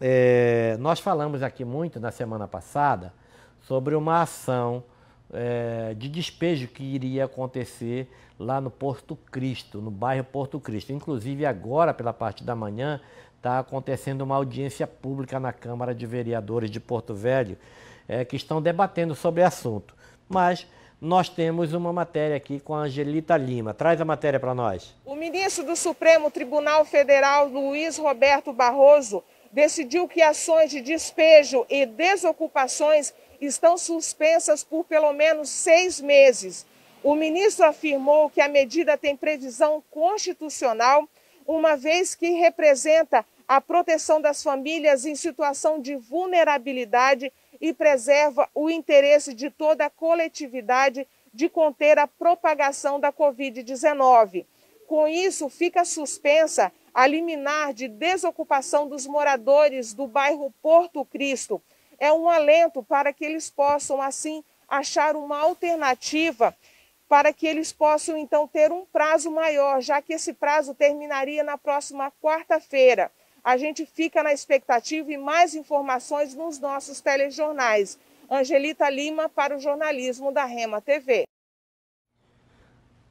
é, nós falamos aqui muito na semana passada sobre uma ação é, de despejo que iria acontecer lá no Porto Cristo, no bairro Porto Cristo. Inclusive, agora, pela parte da manhã, está acontecendo uma audiência pública na Câmara de Vereadores de Porto Velho, é, que estão debatendo sobre o assunto. Mas nós temos uma matéria aqui com a Angelita Lima. Traz a matéria para nós. O ministro do Supremo Tribunal Federal, Luiz Roberto Barroso, decidiu que ações de despejo e desocupações estão suspensas por pelo menos seis meses. O ministro afirmou que a medida tem previsão constitucional, uma vez que representa a proteção das famílias em situação de vulnerabilidade e preserva o interesse de toda a coletividade de conter a propagação da Covid-19. Com isso, fica suspensa a liminar de desocupação dos moradores do bairro Porto Cristo, é um alento para que eles possam, assim, achar uma alternativa para que eles possam, então, ter um prazo maior, já que esse prazo terminaria na próxima quarta-feira. A gente fica na expectativa e mais informações nos nossos telejornais. Angelita Lima para o jornalismo da Rema TV.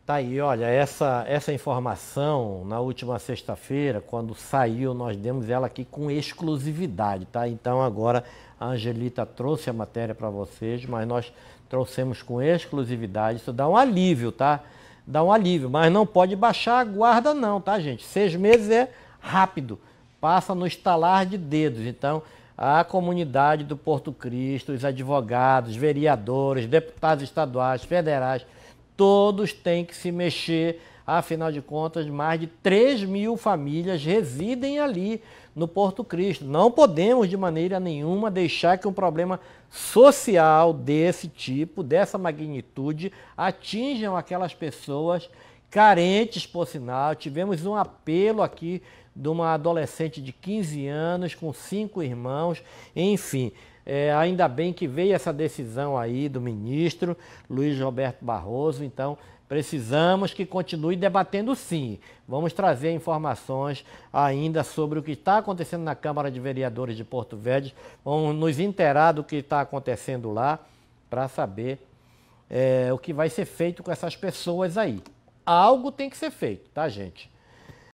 Tá aí, olha, essa, essa informação na última sexta-feira, quando saiu, nós demos ela aqui com exclusividade, tá? Então agora a Angelita trouxe a matéria para vocês, mas nós trouxemos com exclusividade. Isso dá um alívio, tá? Dá um alívio, mas não pode baixar a guarda não, tá, gente? Seis meses é rápido, passa no estalar de dedos. Então, a comunidade do Porto Cristo, os advogados, vereadores, deputados estaduais, federais, todos têm que se mexer. Afinal de contas, mais de 3 mil famílias residem ali no Porto Cristo. Não podemos, de maneira nenhuma, deixar que um problema social desse tipo, dessa magnitude, atinjam aquelas pessoas carentes, por sinal. Tivemos um apelo aqui de uma adolescente de 15 anos com cinco irmãos, enfim. É, ainda bem que veio essa decisão aí do ministro Luiz Roberto Barroso, então precisamos que continue debatendo sim. Vamos trazer informações ainda sobre o que está acontecendo na Câmara de Vereadores de Porto Velho, vamos nos inteirar do que está acontecendo lá para saber é, o que vai ser feito com essas pessoas aí. Algo tem que ser feito, tá, gente?